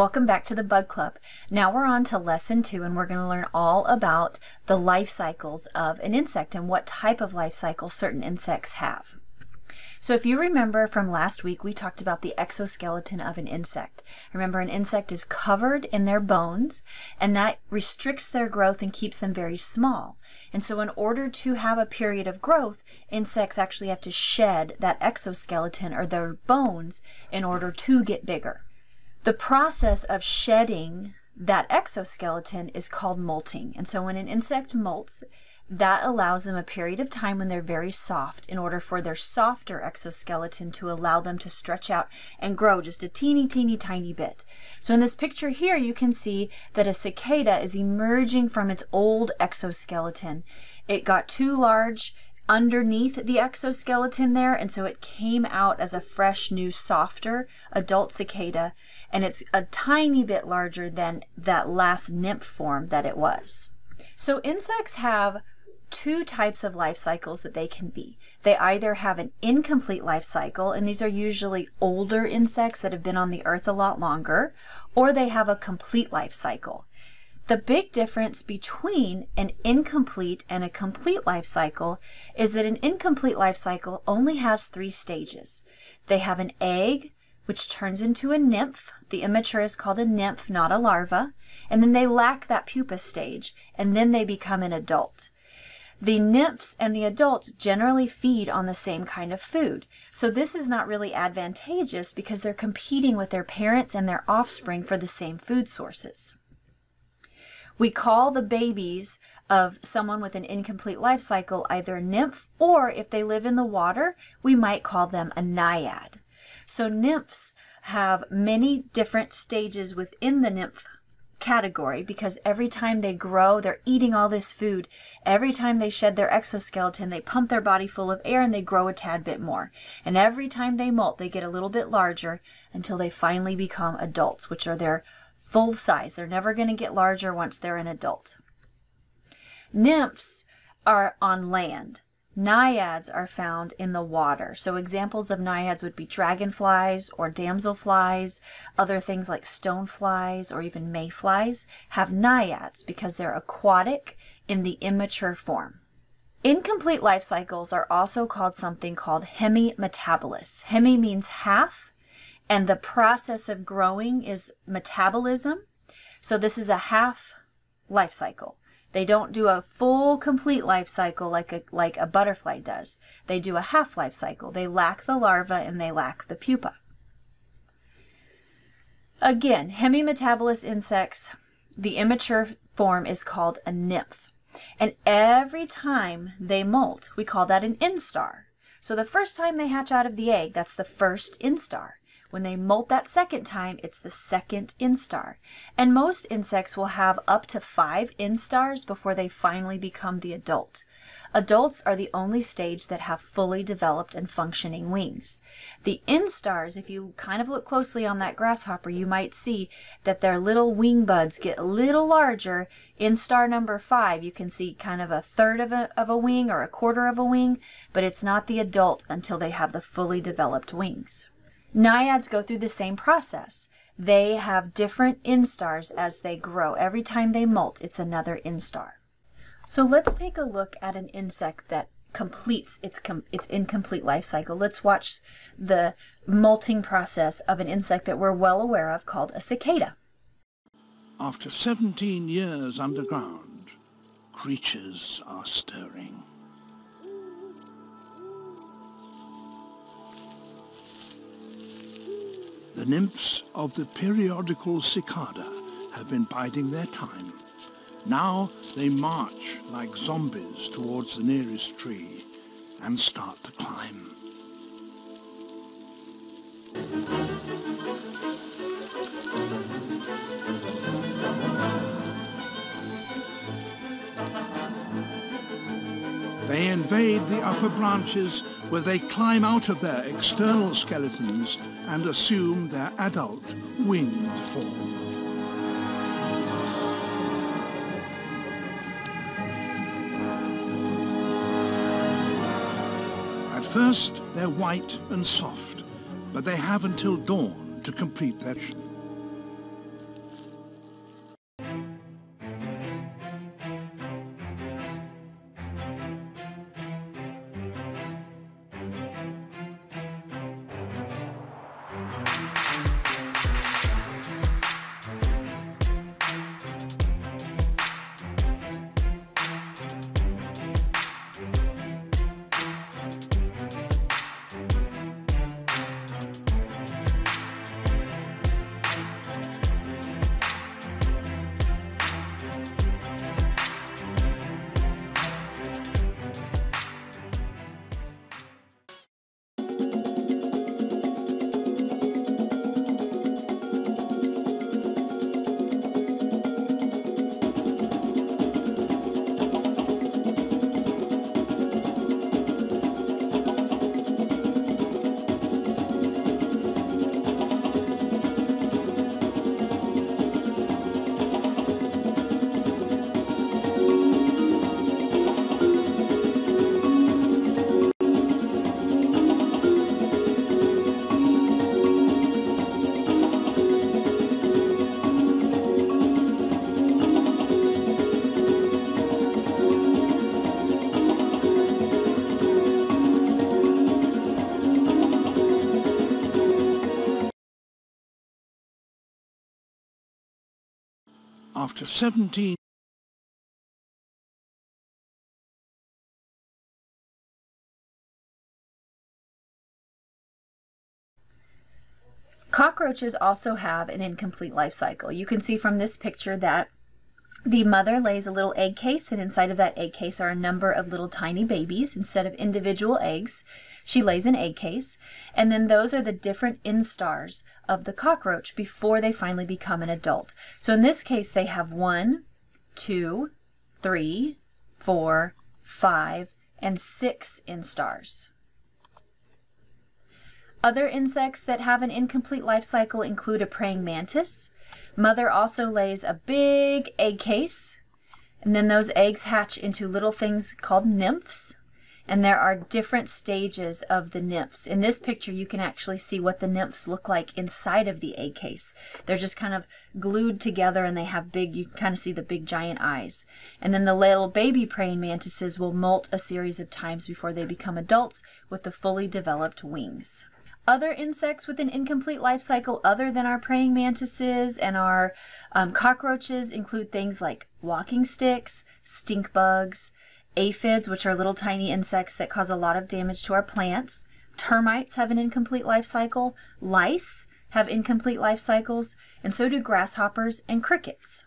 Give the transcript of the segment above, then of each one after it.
Welcome back to the Bug Club. Now we're on to lesson two and we're going to learn all about the life cycles of an insect and what type of life cycle certain insects have. So if you remember from last week, we talked about the exoskeleton of an insect. Remember, an insect is covered in their bones, and that restricts their growth and keeps them very small. And so in order to have a period of growth, insects actually have to shed that exoskeleton or their bones in order to get bigger. The process of shedding that exoskeleton is called molting. And so when an insect molts, that allows them a period of time when they're very soft in order for their softer exoskeleton to allow them to stretch out and grow just a teeny, teeny, tiny bit. So in this picture here, you can see that a cicada is emerging from its old exoskeleton. It got too large underneath the exoskeleton there, and so it came out as a fresh, new, softer adult cicada, and it's a tiny bit larger than that last nymph form that it was. So insects have two types of life cycles that they can be. They either have an incomplete life cycle, and these are usually older insects that have been on the earth a lot longer, or they have a complete life cycle. The big difference between an incomplete and a complete life cycle is that an incomplete life cycle only has three stages. They have an egg, which turns into a nymph. The immature is called a nymph, not a larva. And then they lack that pupa stage, and then they become an adult. The nymphs and the adults generally feed on the same kind of food. So this is not really advantageous because they're competing with their parents and their offspring for the same food sources. We call the babies of someone with an incomplete life cycle either a nymph or if they live in the water, we might call them a naiad. So nymphs have many different stages within the nymph category because every time they grow, they're eating all this food. Every time they shed their exoskeleton, they pump their body full of air and they grow a tad bit more. And every time they molt, they get a little bit larger until they finally become adults, which are their full size. They're never going to get larger once they're an adult. Nymphs are on land. Naiads are found in the water. So examples of naiads would be dragonflies or damselflies. Other things like stoneflies or even mayflies have naiads because they're aquatic in the immature form. Incomplete life cycles are also called something called hemimetabolous. Hemi means half, and the process of growing is metabolism. So this is a half life cycle. They don't do a full complete life cycle like a, like a butterfly does. They do a half life cycle. They lack the larva and they lack the pupa. Again, hemimetabolous insects, the immature form is called a nymph. And every time they molt, we call that an instar. So the first time they hatch out of the egg, that's the first instar. When they molt that second time, it's the second instar. And most insects will have up to five instars before they finally become the adult. Adults are the only stage that have fully developed and functioning wings. The instars, if you kind of look closely on that grasshopper, you might see that their little wing buds get a little larger. In instar number five, you can see kind of a third of a, of a wing or a quarter of a wing, but it's not the adult until they have the fully developed wings. Naiads go through the same process. They have different instars as they grow. Every time they molt, it's another instar. So let's take a look at an insect that completes its, com its incomplete life cycle. Let's watch the molting process of an insect that we're well aware of called a cicada. After 17 years underground, creatures are stirring. The nymphs of the periodical cicada have been biding their time. Now they march like zombies towards the nearest tree and start to climb. Invade the upper branches where they climb out of their external skeletons and assume their adult winged form. At first, they're white and soft, but they have until dawn to complete their... After 17 Cockroaches also have an incomplete life cycle. You can see from this picture that the mother lays a little egg case, and inside of that egg case are a number of little tiny babies. Instead of individual eggs, she lays an egg case, and then those are the different instars of the cockroach before they finally become an adult. So in this case, they have one, two, three, four, five, and six instars. Other insects that have an incomplete life cycle include a praying mantis. Mother also lays a big egg case, and then those eggs hatch into little things called nymphs. And there are different stages of the nymphs. In this picture, you can actually see what the nymphs look like inside of the egg case. They're just kind of glued together and they have big, you can kind of see the big giant eyes. And then the little baby praying mantises will molt a series of times before they become adults with the fully developed wings. Other insects with an incomplete life cycle other than our praying mantises and our um, cockroaches include things like walking sticks, stink bugs, aphids, which are little tiny insects that cause a lot of damage to our plants. Termites have an incomplete life cycle. Lice have incomplete life cycles, and so do grasshoppers and crickets.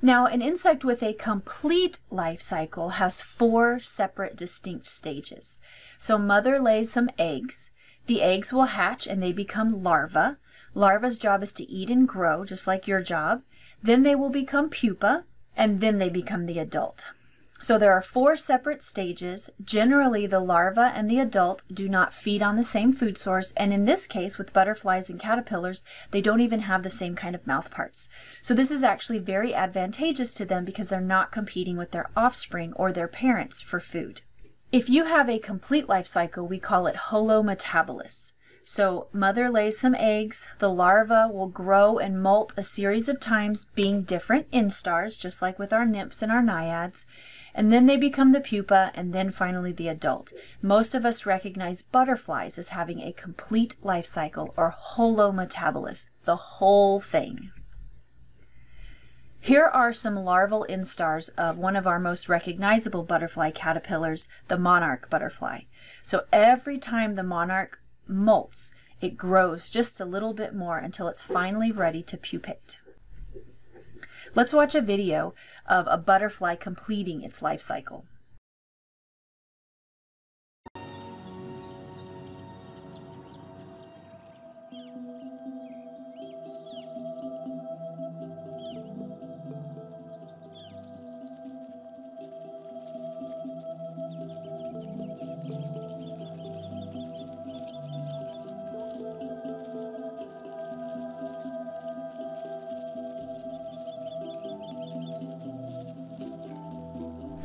Now, an insect with a complete life cycle has four separate distinct stages. So mother lays some eggs, the eggs will hatch and they become larvae. Larva's job is to eat and grow, just like your job. Then they will become pupa, and then they become the adult. So there are four separate stages. Generally, the larva and the adult do not feed on the same food source, and in this case, with butterflies and caterpillars, they don't even have the same kind of mouth parts. So this is actually very advantageous to them because they're not competing with their offspring or their parents for food. If you have a complete life cycle, we call it holometabolous. So mother lays some eggs, the larva will grow and molt a series of times being different instars, just like with our nymphs and our naiads, and then they become the pupa and then finally the adult. Most of us recognize butterflies as having a complete life cycle or holometabolous, the whole thing. Here are some larval instars of one of our most recognizable butterfly caterpillars, the monarch butterfly. So every time the monarch molts, it grows just a little bit more until it's finally ready to pupate. Let's watch a video of a butterfly completing its life cycle.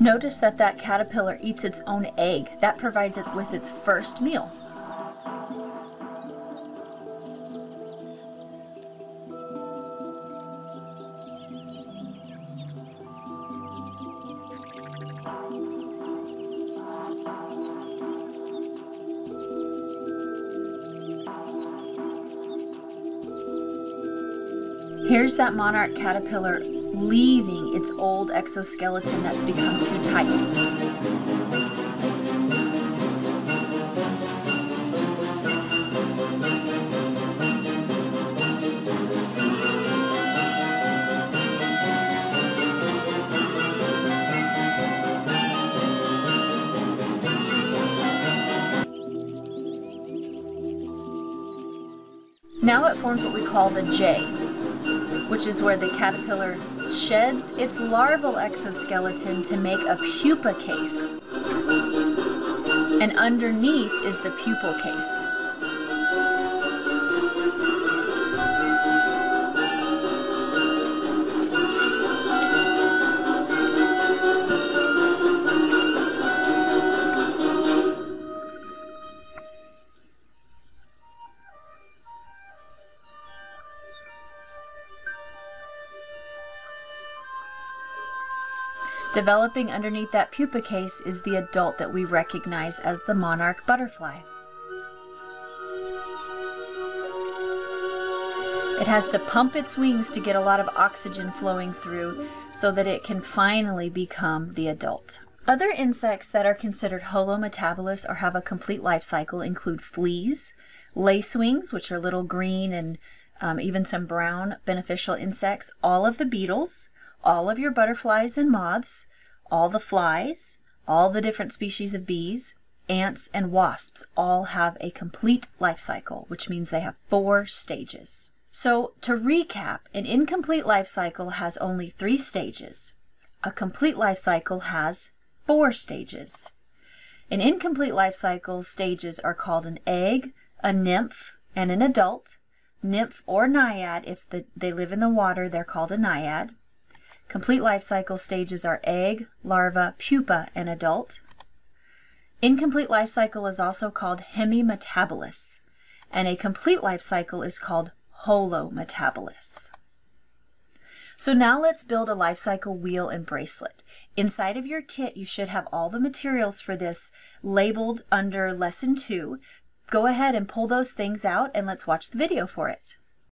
Notice that that caterpillar eats its own egg. That provides it with its first meal. Here's that monarch caterpillar leaving its old exoskeleton that's become too tight. Now it forms what we call the J, which is where the caterpillar sheds its larval exoskeleton to make a pupa case. And underneath is the pupal case. Developing underneath that pupa case is the adult that we recognize as the monarch butterfly. It has to pump its wings to get a lot of oxygen flowing through so that it can finally become the adult. Other insects that are considered holometabolous or have a complete life cycle include fleas, lacewings, which are little green and um, even some brown beneficial insects, all of the beetles, all of your butterflies and moths, all the flies, all the different species of bees, ants, and wasps all have a complete life cycle, which means they have four stages. So, to recap, an incomplete life cycle has only three stages. A complete life cycle has four stages. An incomplete life cycle stages are called an egg, a nymph, and an adult. Nymph or naiad, if the, they live in the water, they're called a naiad. Complete life cycle stages are egg, larva, pupa, and adult. Incomplete life cycle is also called hemimetabolous, and a complete life cycle is called holometabolous. So now let's build a life cycle wheel and bracelet. Inside of your kit, you should have all the materials for this labeled under lesson two. Go ahead and pull those things out and let's watch the video for it.